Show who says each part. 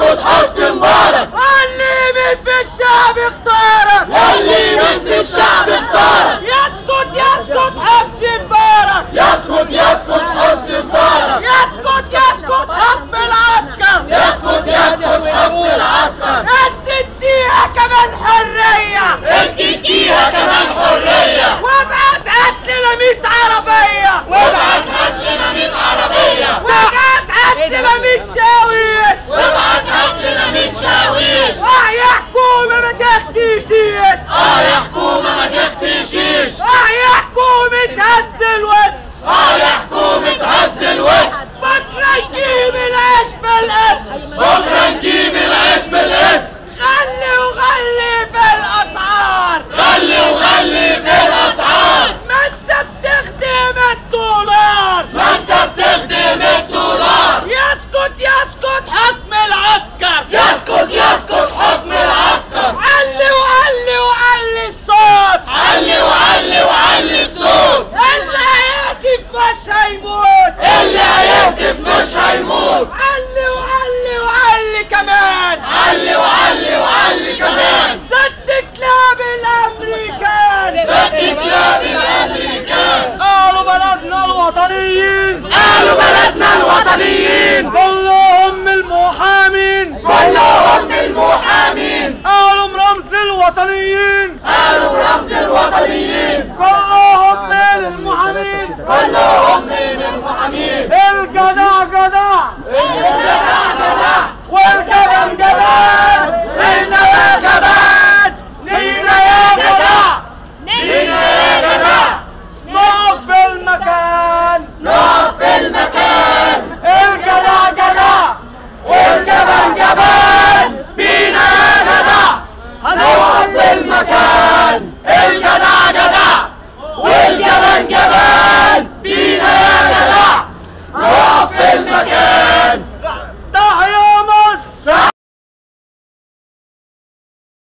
Speaker 1: يسقط حسن مبارك. اللي من في الشعب اختارك. اللي من في الشعب اختارك. 继续啊